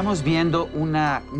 Estamos viendo un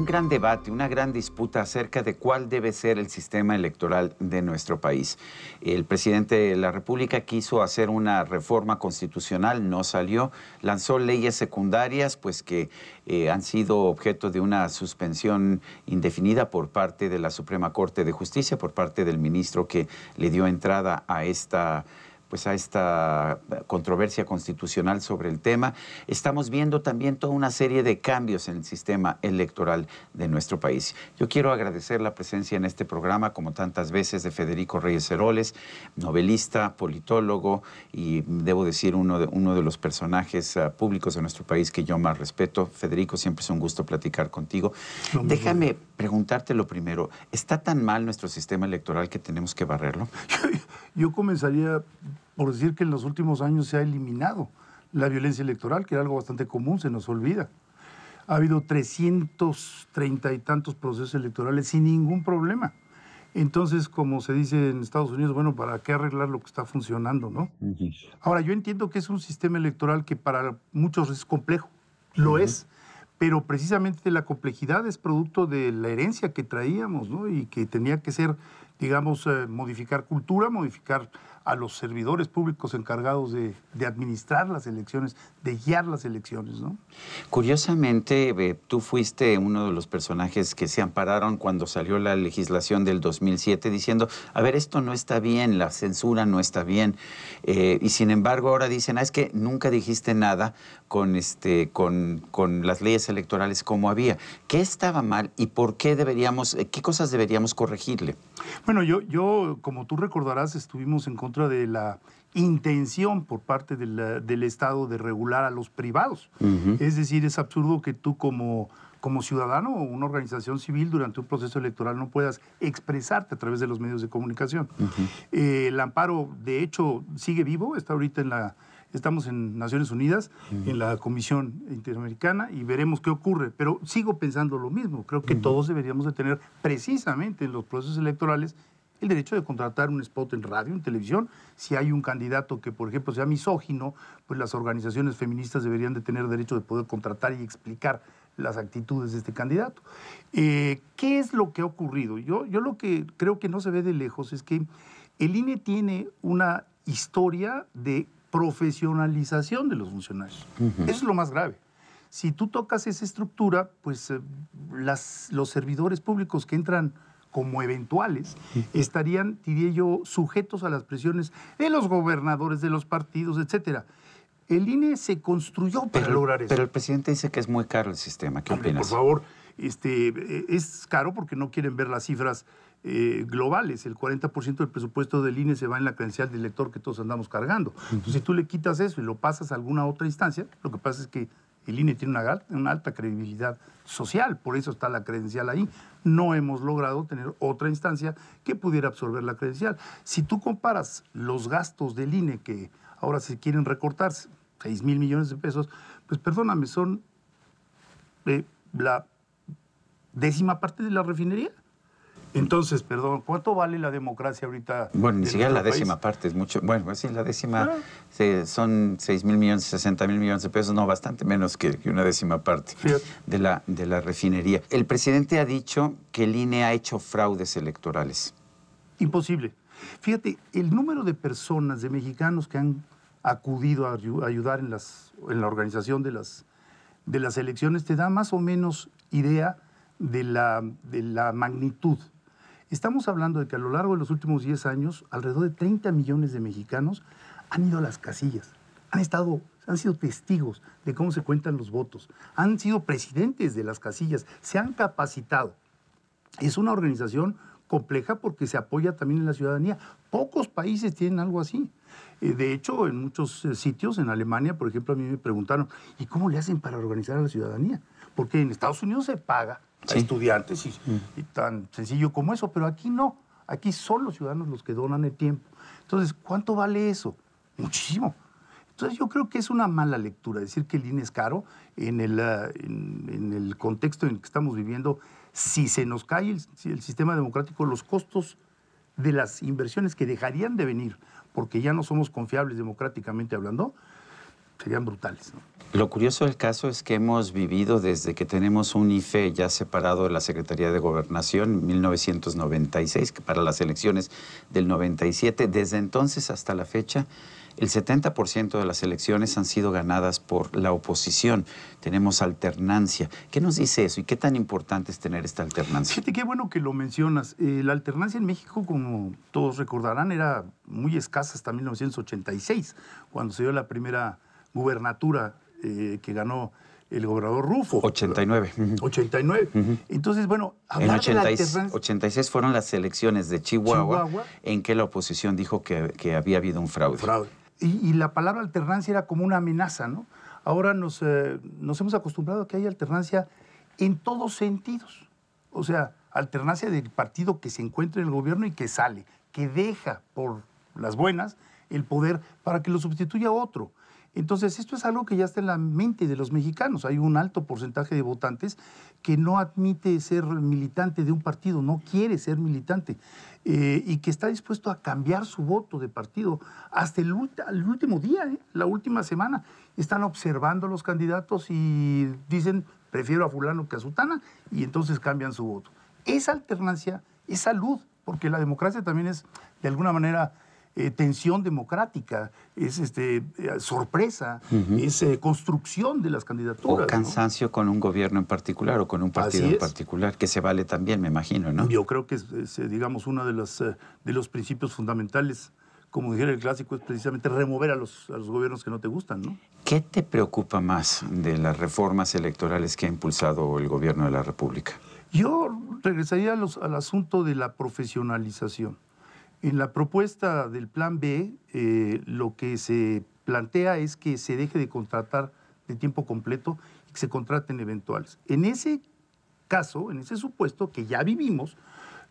gran debate, una gran disputa acerca de cuál debe ser el sistema electoral de nuestro país. El presidente de la República quiso hacer una reforma constitucional, no salió, lanzó leyes secundarias, pues que eh, han sido objeto de una suspensión indefinida por parte de la Suprema Corte de Justicia, por parte del ministro que le dio entrada a esta pues a esta controversia constitucional sobre el tema. Estamos viendo también toda una serie de cambios en el sistema electoral de nuestro país. Yo quiero agradecer la presencia en este programa, como tantas veces, de Federico Reyes Heroles, novelista, politólogo y debo decir uno de, uno de los personajes uh, públicos de nuestro país que yo más respeto. Federico, siempre es un gusto platicar contigo. No, Déjame preguntarte lo primero, ¿está tan mal nuestro sistema electoral que tenemos que barrerlo? Yo comenzaría por decir que en los últimos años se ha eliminado la violencia electoral, que era algo bastante común, se nos olvida. Ha habido 330 y tantos procesos electorales sin ningún problema. Entonces, como se dice en Estados Unidos, bueno, ¿para qué arreglar lo que está funcionando, no? Ahora, yo entiendo que es un sistema electoral que para muchos es complejo, lo es, pero precisamente la complejidad es producto de la herencia que traíamos, ¿no? Y que tenía que ser, digamos, eh, modificar cultura, modificar a los servidores públicos encargados de, administrar las elecciones, de guiar las elecciones, ¿no? Curiosamente, eh, tú fuiste uno de los personajes que se ampararon cuando salió la legislación del 2007 diciendo, a ver, esto no está bien, la censura no está bien, eh, y sin embargo ahora dicen, ah, es que nunca dijiste nada con, este, con, con las leyes electorales como había. ¿Qué estaba mal y por qué deberíamos, qué cosas deberíamos corregirle? Bueno, yo, yo como tú recordarás, estuvimos en contra de la intención por parte del, Estado de regular a los privados. Es decir, es absurdo que tú como, como ciudadano o una organización civil durante un proceso electoral no puedas expresarte a través de los medios de comunicación. Eh, el amparo, de hecho, sigue vivo, está ahorita en la... Estamos en Naciones Unidas, en la Comisión Interamericana, y veremos qué ocurre. Pero sigo pensando lo mismo. Creo que todos deberíamos de tener precisamente en los procesos electorales el derecho de contratar un spot en radio, en televisión. Si hay un candidato que, por ejemplo, sea misógino, pues las organizaciones feministas deberían de tener derecho de poder contratar y explicar las actitudes de este candidato. Eh, ¿Qué es lo que ha ocurrido? Yo, yo lo que creo que no se ve de lejos es que el INE tiene una historia de profesionalización de los funcionarios. Eso es lo más grave. Si tú tocas esa estructura, pues eh, las, los servidores públicos que entran como eventuales, estarían, diría yo, sujetos a las presiones de los gobernadores, de los partidos, etcétera. El INE se construyó para lograr eso. Pero el presidente dice que es muy caro el sistema. ¿Qué opinas? Por favor, este, es caro porque no quieren ver las cifras eh, globales. El 40% del presupuesto del INE se va en la credencial del elector que todos andamos cargando. Entonces, si tú le quitas eso y lo pasas a alguna otra instancia, lo que pasa es que el INE tiene una, una, alta credibilidad social, por eso está la credencial ahí. No hemos logrado tener otra instancia que pudiera absorber la credencial. Si tú comparas los gastos del INE, que ahora se quieren recortar 6 mil millones de pesos, pues perdóname, son eh, la décima parte de la refinería. Entonces, perdón, ¿cuánto vale la democracia ahorita? Bueno, ni siquiera la décima parte es mucho. Bueno, pues sí, la décima ah. son 6 mil millones, 60 mil millones de pesos, no, bastante menos que, una décima parte de la, de la refinería. El presidente ha dicho que el INE ha hecho fraudes electorales. Imposible. Fíjate, el número de personas, de mexicanos que han acudido a ayudar en, las, en la organización de las, de las elecciones te da más o menos idea de la, de la magnitud Estamos hablando de que a lo largo de los últimos 10 años, alrededor de 30 millones de mexicanos han ido a las casillas, han estado, han sido testigos de cómo se cuentan los votos, han sido presidentes de las casillas, se han capacitado. Es una organización compleja porque se apoya también en la ciudadanía. Pocos países tienen algo así. Eh, de hecho, en muchos eh, sitios, en Alemania, por ejemplo, a mí me preguntaron, ¿y cómo le hacen para organizar a la ciudadanía? Porque en Estados Unidos se paga estudiantes mm. y, tan sencillo como eso, pero aquí no. Aquí son los ciudadanos los que donan el tiempo. Entonces, ¿cuánto vale eso? Muchísimo. Entonces yo creo que es una mala lectura decir que el INE es caro en el, ah, en, el contexto en el que estamos viviendo. Si se nos cae el, el, sistema democrático, los costos de las inversiones que dejarían de venir, porque ya no somos confiables democráticamente hablando, serían brutales. Lo curioso del caso es que hemos vivido desde que tenemos un IFE ya separado de la Secretaría de Gobernación en 1996, que para las elecciones del 97, desde entonces hasta la fecha, el 70% de las elecciones han sido ganadas por la oposición. Tenemos alternancia. ¿Qué nos dice eso y qué tan importante es tener esta alternancia? Fíjate qué bueno que lo mencionas. Eh, la alternancia en México, como todos recordarán, era muy escasa hasta 1986, cuando se dio la primera gubernatura eh, que ganó el gobernador Rufo. 89. 89. Entonces, bueno, en 86 fueron las elecciones de Chihuahua, en que la oposición dijo que, había habido un fraude. fraude. Y, la palabra alternancia era como una amenaza, ¿no? Ahora nos, eh, nos hemos acostumbrado a que hay alternancia en todos sentidos. O sea, alternancia del partido que se encuentra en el gobierno y que sale, que deja por las buenas el poder para que lo sustituya otro. Entonces, esto es algo que ya está en la mente de los mexicanos. Hay un alto porcentaje de votantes que no admite ser militante de un partido, no quiere ser militante eh, y que está dispuesto a cambiar su voto de partido hasta el, último día, ¿eh? la última semana. Están observando a los candidatos y dicen, prefiero a fulano que a sutana, y entonces cambian su voto. Esa alternancia es salud, porque la democracia también es, de alguna manera, eh, tensión democrática, es este, eh, sorpresa, es eh, construcción de las candidaturas. O cansancio con un gobierno en particular o con un partido en particular, que se vale también, me imagino, ¿no? Yo creo que es, digamos, uno de los, de los principios fundamentales como dijera el clásico, es precisamente remover a los, a los, gobiernos que no te gustan, ¿no? ¿Qué te preocupa más de las reformas electorales que ha impulsado el gobierno de la República? Yo regresaría al asunto de la profesionalización. En la propuesta del Plan B, eh, lo que se plantea es que se deje de contratar de tiempo completo y que se contraten eventuales. En ese caso, en ese supuesto que ya vivimos,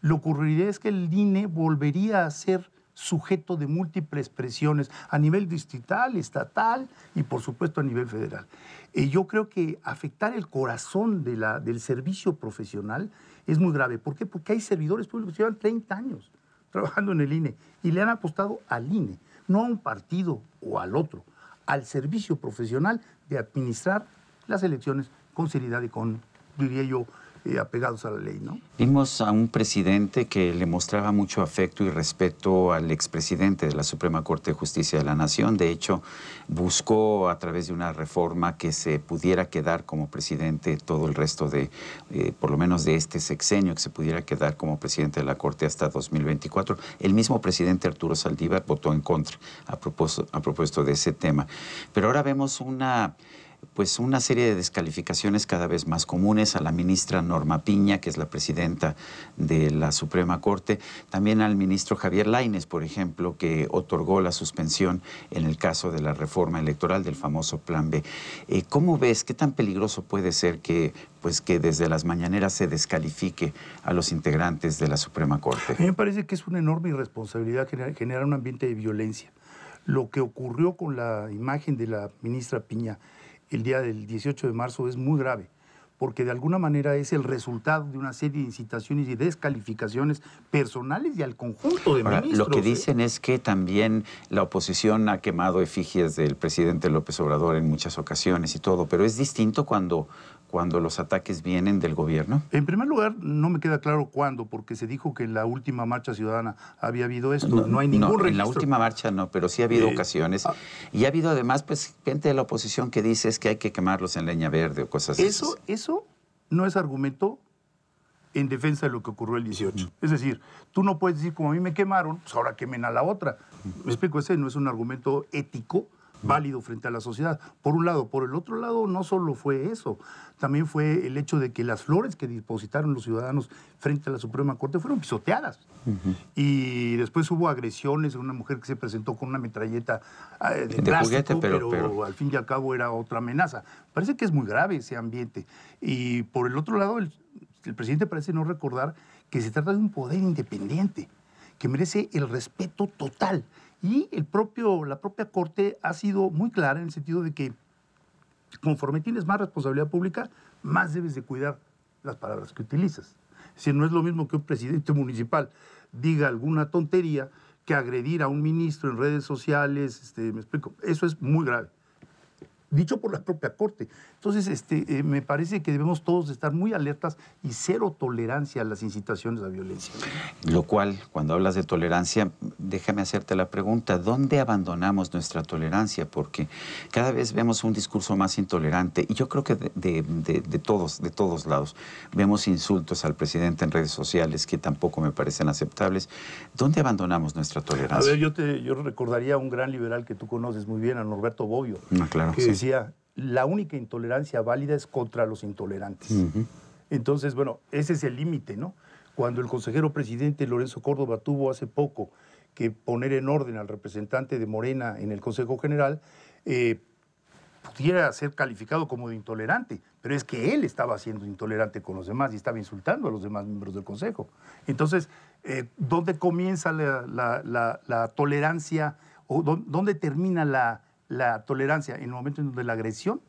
lo ocurriría es que el INE volvería a ser sujeto de múltiples presiones a nivel distrital, estatal y por supuesto a nivel federal. Eh, yo creo que afectar el corazón del servicio profesional es muy grave. ¿Por qué? Porque hay servidores públicos que llevan 30 años trabajando en el INE y le han apostado al INE, no a un partido o al otro, al servicio profesional de administrar las elecciones con seriedad y con, diría yo, eh, apegados a la ley, ¿no? Vimos a un presidente que le mostraba mucho afecto y respeto al expresidente de la Suprema Corte de Justicia de la Nación. De hecho, buscó a través de una reforma que se pudiera quedar como presidente todo el resto de, eh, por lo menos de este sexenio, que se pudiera quedar como presidente de la Corte hasta 2024. El mismo presidente Arturo Saldívar votó en contra a propósito, a propósito de ese tema. Pero ahora vemos una pues una serie de descalificaciones cada vez más comunes a la ministra Norma Piña, que es la presidenta de la Suprema Corte, también al ministro Javier Laines, por ejemplo, que otorgó la suspensión en el caso de la reforma electoral del famoso Plan B. Eh, ¿Cómo ves qué tan peligroso puede ser que pues que desde las mañaneras se descalifique a los integrantes de la Suprema Corte? A mí me parece que es una enorme irresponsabilidad generar un ambiente de violencia. Lo que ocurrió con la imagen de la ministra Piña el día del 18 de marzo es muy grave, porque de alguna manera es el resultado de una serie de incitaciones y descalificaciones personales y al conjunto de ministros. Lo que ¿eh? dicen es que también la oposición ha quemado efigies del presidente López Obrador en muchas ocasiones y todo, pero es distinto cuando cuando los ataques vienen del gobierno? En primer lugar, no me queda claro cuándo, porque se dijo que en la última marcha ciudadana había habido esto. No, hay ningún no, En la última marcha no, pero sí ha habido eh, ocasiones. Ah. y ha habido además, pues, gente de la oposición que dice es que hay que quemarlos en leña verde o cosas así. Eso, eso no es argumento en defensa de lo que ocurrió el 18. Es decir, tú no puedes decir, como a mí me quemaron, pues ahora quemen a la otra. Me explico, ese no es un argumento ético válido frente a la sociedad. Por un lado. Por el otro lado, no solo fue eso, también fue el hecho de que las flores que depositaron los ciudadanos frente a la Suprema Corte fueron pisoteadas. Y después hubo agresiones, una mujer que se presentó con una metralleta eh, de, plástico, pero, al fin y al cabo era otra amenaza. Parece que es muy grave ese ambiente. Y por el otro lado, el presidente parece no recordar que se trata de un poder independiente, que merece el respeto total y el propio, la propia Corte ha sido muy clara en el sentido de que conforme tienes más responsabilidad pública, más debes de cuidar las palabras que utilizas. Si no es lo mismo que un presidente municipal diga alguna tontería que agredir a un ministro en redes sociales, este, me explico, eso es muy grave. Dicho por la propia Corte. Entonces, este, eh, me parece que debemos todos estar muy alertas y cero tolerancia a las incitaciones a violencia. Lo cual, cuando hablas de tolerancia, déjame hacerte la pregunta, ¿dónde abandonamos nuestra tolerancia? Porque cada vez vemos un discurso más intolerante y yo creo que de, todos, de todos lados, vemos insultos al presidente en redes sociales que tampoco me parecen aceptables. ¿Dónde abandonamos nuestra tolerancia? A ver, yo, te, yo recordaría a un gran liberal que tú conoces muy bien, a Norberto Bobbio, ah, claro, que decía, la única intolerancia válida es contra los intolerantes. Entonces, bueno, ese es el límite, ¿no? Cuando el consejero presidente Lorenzo Córdoba tuvo hace poco que poner en orden al representante de Morena en el Consejo General, eh, pudiera ser calificado como de intolerante, pero es que él estaba siendo intolerante con los demás y estaba insultando a los demás miembros del Consejo. Entonces, eh, ¿dónde comienza la, tolerancia o dónde termina la, la tolerancia en el momento en donde la agresión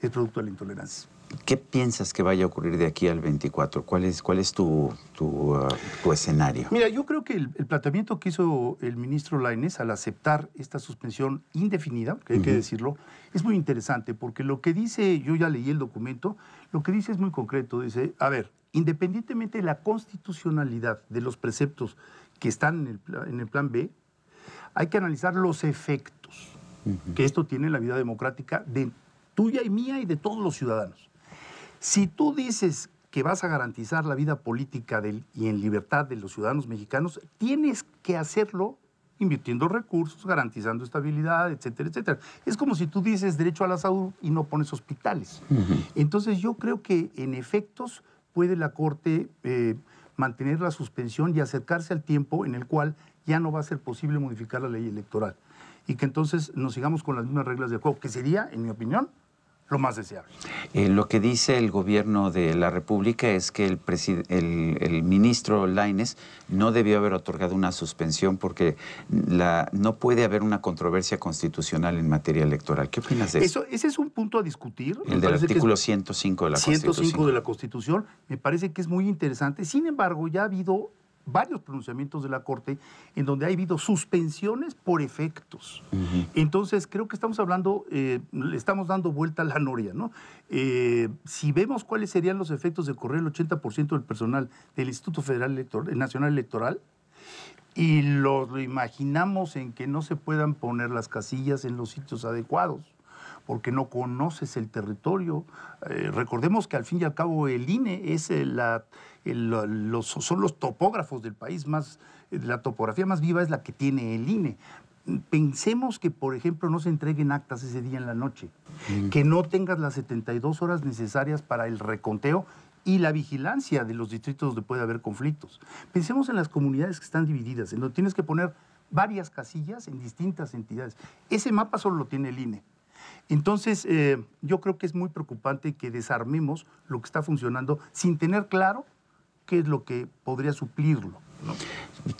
es producto de la intolerancia? ¿Qué piensas que vaya a ocurrir de aquí al 24? ¿Cuál es, cuál es tu, tu, uh, escenario? Mira, yo creo que el, planteamiento que hizo el ministro Lainez al aceptar esta suspensión indefinida, que hay que decirlo, es muy interesante porque lo que dice, yo ya leí el documento, lo que dice es muy concreto. Dice, a ver, independientemente de la constitucionalidad de los preceptos que están en el, en el plan B, hay que analizar los efectos que esto tiene en la vida democrática de tuya y mía y de todos los ciudadanos. Si tú dices que vas a garantizar la vida política y en libertad de los ciudadanos mexicanos, tienes que hacerlo invirtiendo recursos, garantizando estabilidad, etcétera, etcétera. Es como si tú dices derecho a la salud y no pones hospitales. Entonces yo creo que en efectos puede la Corte eh, mantener la suspensión y acercarse al tiempo en el cual ya no va a ser posible modificar la ley electoral. Y que entonces nos sigamos con las mismas reglas del juego, que sería, en mi opinión, lo más deseable. Eh, lo que dice el gobierno de la República es que el, el, ministro Laines no debió haber otorgado una suspensión porque la, no puede haber una controversia constitucional en materia electoral. ¿Qué opinas de eso? Ese es un punto a discutir. El del artículo 105 de la 105 Constitución. de la Constitución. Me parece que es muy interesante. Sin embargo, ya ha habido varios pronunciamientos de la Corte en donde ha habido suspensiones por efectos. Entonces, creo que estamos hablando, eh, le estamos dando vuelta a la noria, ¿no? Eh, si vemos cuáles serían los efectos de correr el 80% del personal del Instituto Federal Nacional Electoral, y lo imaginamos en que no se puedan poner las casillas en los sitios adecuados porque no conoces el territorio. Eh, recordemos que al fin y al cabo el INE es la, los, son los topógrafos del país más, la topografía más viva es la que tiene el INE. Pensemos que, por ejemplo, no se entreguen actas ese día en la noche, mm. que no tengas las 72 horas necesarias para el reconteo y la vigilancia de los distritos donde puede haber conflictos. Pensemos en las comunidades que están divididas, en donde tienes que poner varias casillas en distintas entidades. Ese mapa solo lo tiene el INE. Entonces, eh, yo creo que es muy preocupante que desarmemos lo que está funcionando sin tener claro qué es lo que podría suplirlo.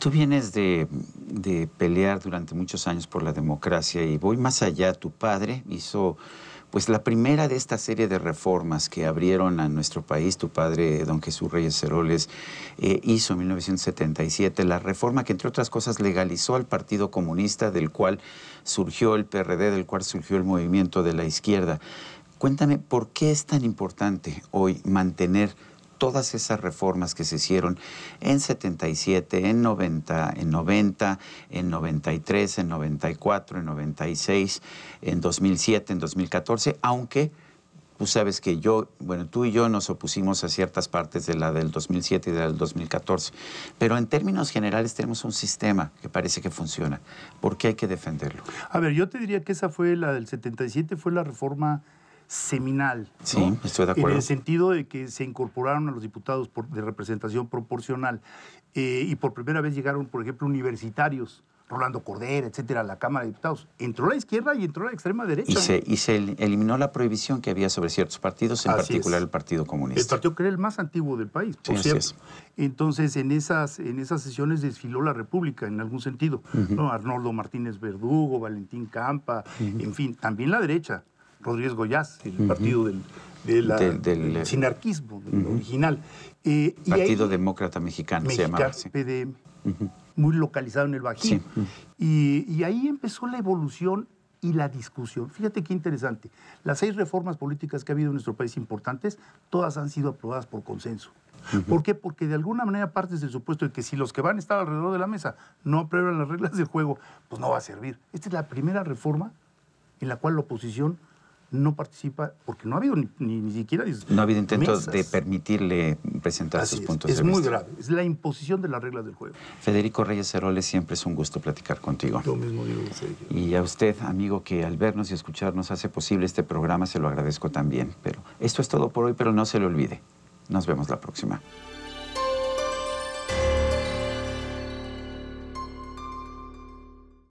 Tú vienes de, de, pelear durante muchos años por la democracia y voy más allá. Tu padre hizo pues la primera de esta serie de reformas que abrieron a nuestro país, tu padre, don Jesús Reyes Ceroles, eh, hizo en 1977, la reforma que entre otras cosas legalizó al Partido Comunista, del cual surgió el PRD, del cual surgió el movimiento de la izquierda. Cuéntame, ¿por qué es tan importante hoy mantener todas esas reformas que se hicieron en 77, en 90, en 90, en 93, en 94, en 96, en 2007, en 2014, aunque tú sabes que yo, bueno, tú y yo nos opusimos a ciertas partes de la del 2007 y de la del 2014, pero en términos generales tenemos un sistema que parece que funciona. ¿Por qué hay que defenderlo? A ver, yo te diría que esa fue la del 77, fue la reforma seminal. Sí, estoy de acuerdo. En el sentido de que se incorporaron a los diputados de representación proporcional eh, y por primera vez llegaron, por ejemplo, universitarios. Rolando Cordera, etcétera, a la Cámara de Diputados. Entró la izquierda y entró la extrema derecha. Y se, y se eliminó la prohibición que había sobre ciertos partidos, en particular el Partido Comunista. El partido que era el más antiguo del país, por cierto. Entonces, en esas, en esas sesiones desfiló la República, en algún sentido. Arnoldo Martínez Verdugo, Valentín Campa, en fin, también la derecha. Rodríguez Goyás, el partido del, del, sinarquismo original. Eh, partido Demócrata Mexicano, se llamaba. PDM, muy localizado en el Bajío. Y, ahí empezó la evolución y la discusión. Fíjate qué interesante. Las seis reformas políticas que ha habido en nuestro país importantes, todas han sido aprobadas por consenso. ¿Por qué? Porque de alguna manera partes del supuesto de que si los que van a estar alrededor de la mesa no aprueban las reglas del juego, pues no va a servir. Esta es la primera reforma en la cual la oposición no participa porque no ha habido ni, ni, siquiera no ha habido intentos de permitirle presentar sus puntos de vista. Es muy grave, es la imposición de las reglas del juego. Federico Reyes Heroles, siempre es un gusto platicar contigo. Lo mismo digo, Sergio. Y a usted, amigo, que al vernos y escucharnos hace posible este programa, se lo agradezco también. Pero esto es todo por hoy, pero no se le olvide. Nos vemos la próxima.